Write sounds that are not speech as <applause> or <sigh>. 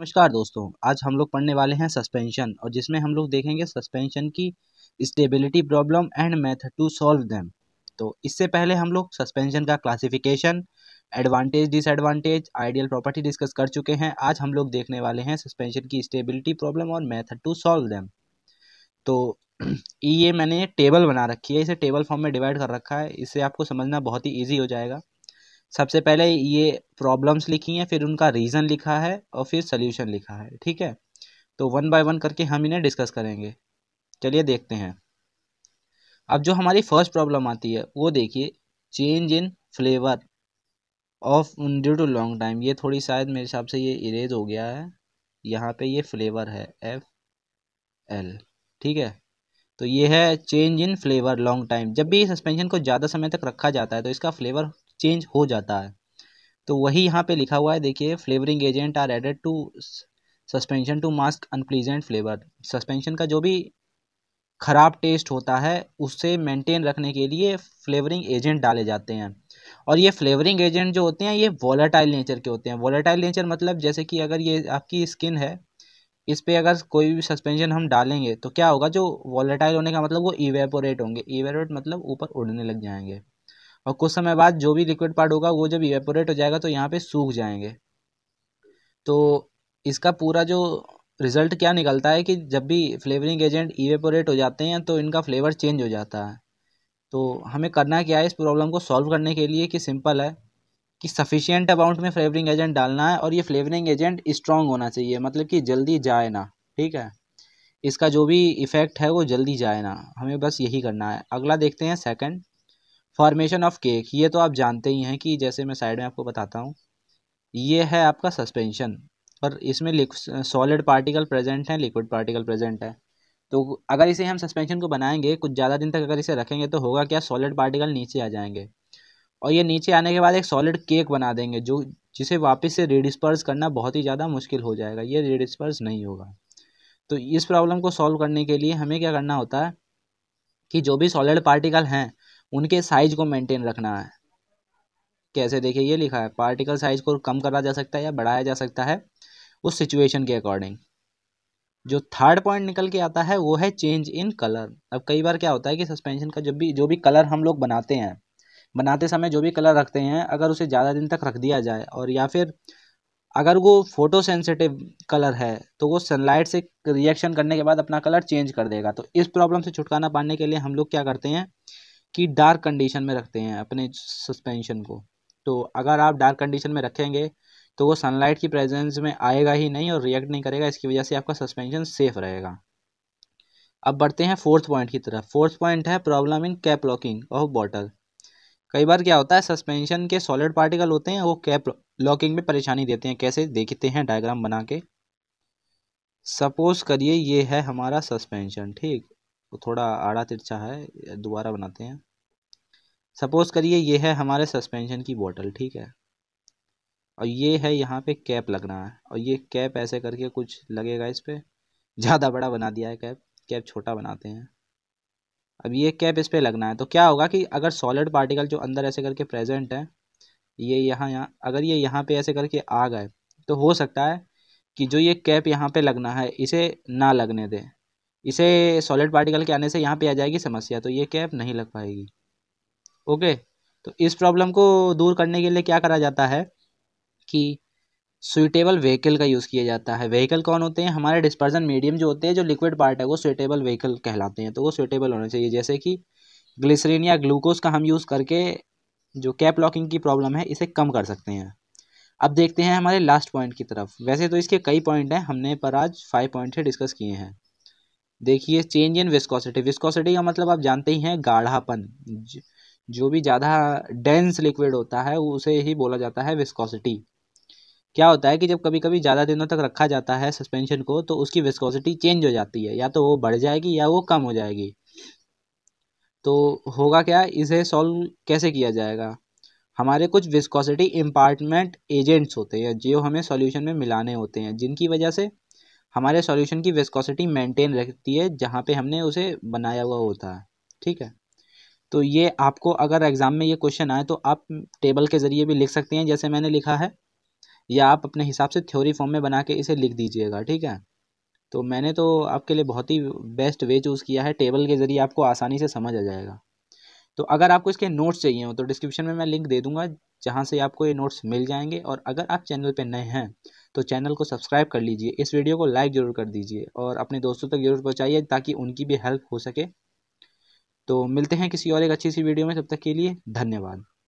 नमस्कार दोस्तों, आज हम लोग पढ़ने वाले हैं सस्पेंशन और जिसमें हम लोग देखेंगे सस्पेंशन की stability problem and method to solve them तो इससे पहले हम लोग सस्पेंशन का classification advantage disadvantage ideal property discuss कर चुके हैं। आज हम लोग देखने वाले हैं सस्पेंशन की स्टेबिलिटी प्रॉब्लम और मैथड टू सॉल्व देम तो <clears throat> ये मैंने टेबल बना रखी है, इसे टेबल फॉर्म में डिवाइड कर रखा है। इससे आपको समझना बहुत ही ईजी हो जाएगा। सबसे पहले ये प्रॉब्लम्स लिखी हैं, फिर उनका रीज़न लिखा है और फिर सोल्यूशन लिखा है, ठीक है? तो वन बाय वन करके हम इन्हें डिस्कस करेंगे। चलिए देखते हैं। अब जो हमारी फ़र्स्ट प्रॉब्लम आती है, वो देखिए change in flavour of due to long time ये थोड़ी शायद मेरे हिसाब से ये इरेज हो गया है। यहाँ पे ये फ्लेवर है एफ़ एल ठीक है? तो ये है change in flavour long time जब भी सस्पेंशन को ज़्यादा समय तक रखा जाता है तो इसका फ्लेवर चेंज हो जाता है। तो वही यहाँ पे लिखा हुआ है, देखिए flavouring agent are added to suspension to mask unpleasant flavour suspension का जो भी ख़राब टेस्ट होता है उससे मेंटेन रखने के लिए फ्लेवरिंग एजेंट डाले जाते हैं। और ये फ्लेवरिंग एजेंट जो होते हैं, ये वॉलेटाइल नेचर के होते हैं। वॉलेटाइल नेचर मतलब जैसे कि अगर ये आपकी स्किन है, इस पर अगर कोई भी सस्पेंशन हम डालेंगे तो क्या होगा, जो वॉलेटाइल होने का मतलब वो इवेपोरेट होंगे। इवेपोरेट मतलब ऊपर उड़ने लग जाएँगे। और कुछ समय बाद जो भी लिक्विड पार्ट होगा, वो जब इवेपोरेट हो जाएगा तो यहाँ पे सूख जाएँगे। तो इसका पूरा जो रिज़ल्ट क्या निकलता है कि जब भी फ्लेवरिंग एजेंट इवेपोरेट हो जाते हैं तो इनका फ्लेवर चेंज हो जाता है। तो हमें करना क्या है इस प्रॉब्लम को सॉल्व करने के लिए कि सिंपल है कि सफिशियंट अमाउंट में फ्लेवरिंग एजेंट डालना है और ये फ्लेवरिंग एजेंट स्ट्रॉन्ग होना चाहिए मतलब कि जल्दी जाए ना, ठीक है? इसका जो भी इफ़ेक्ट है, वो जल्दी जाए ना। हमें बस यही करना है। अगला देखते हैं सेकंड फॉर्मेशन ऑफ़ केक ये तो आप जानते ही हैं कि जैसे मैं साइड में आपको बताता हूँ, ये है आपका सस्पेंशन और इसमें सॉलिड पार्टिकल प्रेजेंट है लिक्विड पार्टिकल प्रेजेंट है. तो अगर इसे हम सस्पेंशन को बनाएँगे, कुछ ज़्यादा दिन तक अगर इसे रखेंगे तो होगा क्या? सॉलिड पार्टिकल नीचे आ जाएँगे. और ये नीचे आने के बाद एक सॉलिड केक बना देंगे, जो, जिसे वापस से रिडिस्पर्स करना बहुत ही ज़्यादा मुश्किल हो जाएगा. ये रिडिस्पर्स नहीं होगा. तो इस प्रॉब्लम को सॉल्व करने के लिए हमें क्या करना होता है कि जो भी सॉलिड पार्टिकल हैं उनके साइज़ को मेंटेन रखना है। कैसे देखिए, ये लिखा है पार्टिकल साइज़ को कम करा जा सकता है या बढ़ाया जा सकता है उस सिचुएशन के अकॉर्डिंग जो थर्ड पॉइंट निकल के आता है, वो है चेंज इन कलर अब कई बार क्या होता है कि सस्पेंशन का जब भी, जो भी कलर हम लोग बनाते हैं, बनाते समय जो भी कलर रखते हैं, अगर उसे ज़्यादा दिन तक रख दिया जाए और या फिर अगर वो फ़ोटो सेंसिटिव कलर है तो वो सनलाइट से रिएक्शन करने के बाद अपना कलर चेंज कर देगा। तो इस प्रॉब्लम से छुटकारा पाने के लिए हम लोग क्या करते हैं कि डार्क कंडीशन में रखते हैं अपने सस्पेंशन को। तो अगर आप डार्क कंडीशन में रखेंगे तो वो सनलाइट की प्रेजेंस में आएगा ही नहीं और रिएक्ट नहीं करेगा, इसकी वजह से आपका सस्पेंशन सेफ़ रहेगा। अब बढ़ते हैं फोर्थ पॉइंट की तरफ़। फोर्थ पॉइंट है problem in cap locking of bottle कई बार क्या होता है सस्पेंशन के सॉलिड पार्टिकल होते हैं, वो कैप लॉकिंग में परेशानी देते हैं। कैसे? देखते हैं डायग्राम बना के। सपोज़ करिए ये है हमारा सस्पेंशन ठीक? थोड़ा आड़ा तिरछा है, दोबारा बनाते हैं। सपोज़ करिए ये है हमारे सस्पेंशन की बोतल ठीक है? और ये है यहाँ पे कैप लगना है। और ये कैप ऐसे करके कुछ लगेगा इस पर ज़्यादा बड़ा बना दिया है कैप कैप छोटा बनाते हैं। अब ये कैप इस पर लगना है। तो क्या होगा कि अगर सॉलिड पार्टिकल जो अंदर ऐसे करके प्रेजेंट है, ये यहाँ यहाँ, अगर ये यहाँ पे ऐसे करके आ गए तो हो सकता है कि जो ये कैप यहाँ पे लगना है, इसे ना लगने दें। इसे सॉलिड पार्टिकल के आने से यहाँ पे आ जाएगी समस्या तो ये कैप नहीं लग पाएगी। ओके? तो इस प्रॉब्लम को दूर करने के लिए क्या करा जाता है कि सुइटेबल व्हीकल का यूज़ किया जाता है। व्हीकल कौन होते हैं? हमारे डिस्पर्जन मीडियम जो होते हैं, जो लिक्विड पार्ट है, वो सुइटेबल व्हीकल कहलाते हैं। तो वो सुइटेबल होने चाहिए। जैसे कि ग्लिसरीन या ग्लूकोज का हम यूज़ करके जो कैप लॉकिंग की प्रॉब्लम है, इसे कम कर सकते हैं। अब देखते हैं हमारे लास्ट पॉइंट की तरफ़। वैसे तो इसके कई पॉइंट हैं। हमने पर आज फाइव पॉइंट से डिस्कस किए हैं। देखिए चेंज इन विस्कोसिटी विस्कोसिटी का मतलब आप जानते ही हैं, गाढ़ापन। जो भी ज़्यादा डेंस लिक्विड होता है, उसे ही बोला जाता है विस्कोसिटी क्या होता है कि जब कभी कभी ज़्यादा दिनों तक रखा जाता है सस्पेंशन को तो उसकी विस्कोसिटी चेंज हो जाती है। या तो वो बढ़ जाएगी या वो कम हो जाएगी। तो होगा क्या? इसे सॉल्व कैसे किया जाएगा? हमारे कुछ विस्कोसिटी इम्पार्टमेंट एजेंट्स होते हैं, जो हमें सॉल्यूशन में मिलाने होते हैं। जिनकी वजह से हमारे सॉल्यूशन की विस्कोसिटी मेंटेन रहती है, जहाँ पे हमने उसे बनाया हुआ होता है। ठीक है? तो ये आपको अगर एग्ज़ाम में ये क्वेश्चन आए तो आप टेबल के ज़रिए भी लिख सकते हैं, जैसे मैंने लिखा है। या आप अपने हिसाब से थ्योरी फॉर्म में बना के इसे लिख दीजिएगा, ठीक है? तो मैंने तो आपके लिए बहुत ही बेस्ट वे चूज़ किया है टेबल के ज़रिए आपको आसानी से समझ आ जाएगा। तो अगर आपको इसके नोट्स चाहिए हो तो डिस्क्रिप्शन में मैं लिंक दे दूँगा, जहाँ से आपको ये नोट्स मिल जाएँगे। और अगर आप चैनल पर नए हैं तो चैनल को सब्सक्राइब कर लीजिए। इस वीडियो को लाइक ज़रूर कर दीजिए और अपने दोस्तों तक ज़रूर पहुँचाइए ताकि उनकी भी हेल्प हो सके। तो मिलते हैं किसी और एक अच्छी सी वीडियो में, तब तक के लिए धन्यवाद।